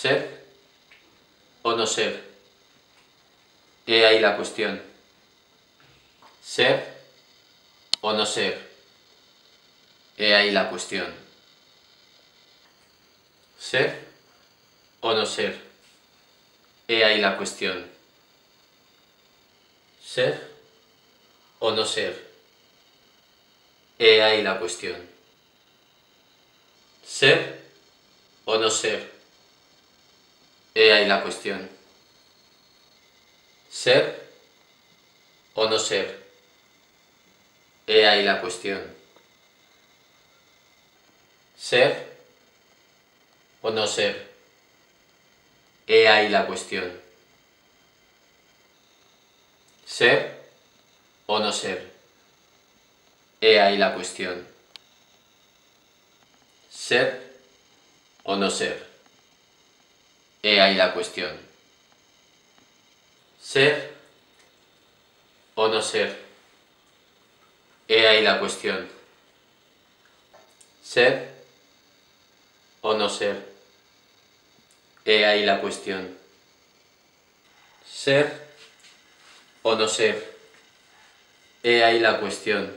¿Ser o no ser? He ahí la cuestión. ¿Ser o no ser? He ahí la cuestión. ¿Ser o no ser? He ahí la cuestión. ¿Ser o no ser? He ahí la cuestión. ¿Ser o no ser? He ahí la cuestión. ¿Ser o no ser? He ahí la cuestión. ¿Ser o no ser? He ahí la cuestión. ¿Ser o no ser? He ahí la cuestión. ¿Ser o no ser? He ahí la cuestión. ¿Ser o no ser? He ahí la cuestión. ¿Ser o no ser? He ahí la cuestión. ¿Ser o no ser? He ahí la cuestión.